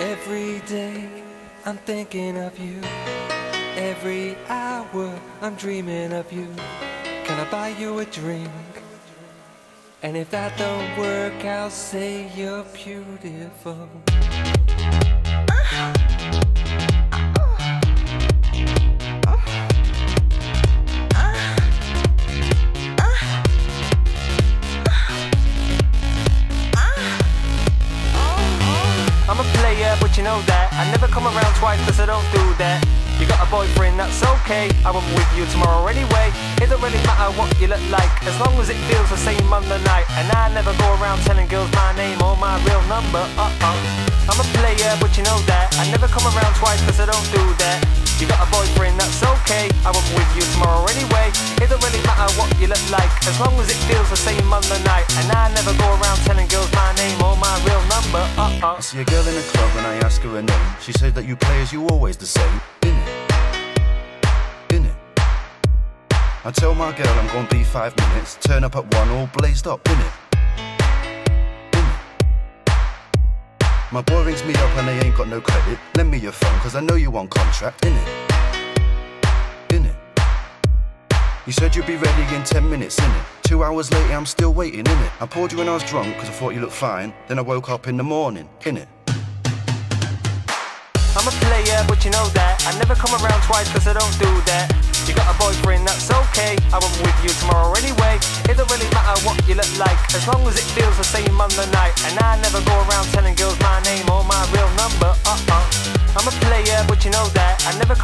Every day I'm thinking of you. Every hour I'm dreaming of you. Can I buy you a drink? And if that don't work, I'll say you're beautiful. I'm you know that I never come around twice, cause I don't do that. You got a boyfriend, that's okay. I won't with you tomorrow anyway. It don't really matter what you look like, as long as it feels the same on the night. And I never go around telling girls my name or my real number. Uh player, but you know that I never come around twice, cause I don't do that. You got a boyfriend, that's okay. I won't with you tomorrow anyway. It don't really matter what you look like, as long as it feels the same on the night. And I never go around telling girls my name or my real number. Uh uh. I see a girl in a club and I ask her her name. She said that you play as you always the same. Innit? Innit? I tell my girl I'm gonna be five minutes. Turn up at one, all blazed up, innit? Innit? My boy rings me up and they ain't got no credit. Lend me your phone, cause I know you on contract, innit? Innit? You said you'd be ready in 10 minutes, innit? Two hours later, I'm still waiting, innit? I poured you when I was drunk, cause I thought you looked fine. Then I woke up in the morning, innit? I'm a player, but you know that I never come around twice, cause I don't do that. You got a boyfriend, that's okay. I won't with you tomorrow anyway. It don't really matter what you look like, as long as it feels the same on the night. And I never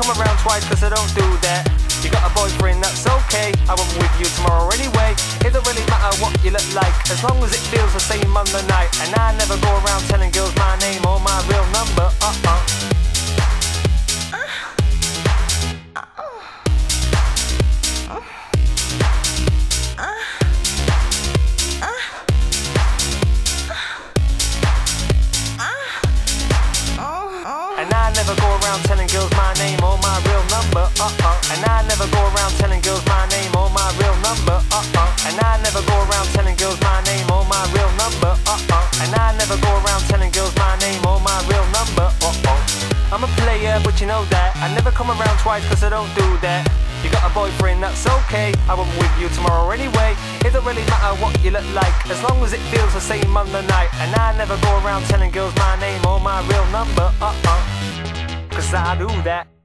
come around twice, cause I don't do that. You got a boyfriend, that's okay. I won't be with you tomorrow anyway. It don't really matter what you look like, as long as it feels the same on the night. And I never go around telling girls my name or my real number. Uh uh. And I never go around telling girls my name or my real number. Uh uh. And I never go around telling girls my name or my real number. Uh uh. And I never go around telling girls my name or my real number. Uh uh. I'm a player, but you know that I never come around twice, cause I don't do that. You got a boyfriend, that's okay. I won't with you tomorrow anyway. It don't really matter what you look like, as long as it feels the same on the night. And I never go around telling girls my name or my real number. Uh uh. Cause I do that.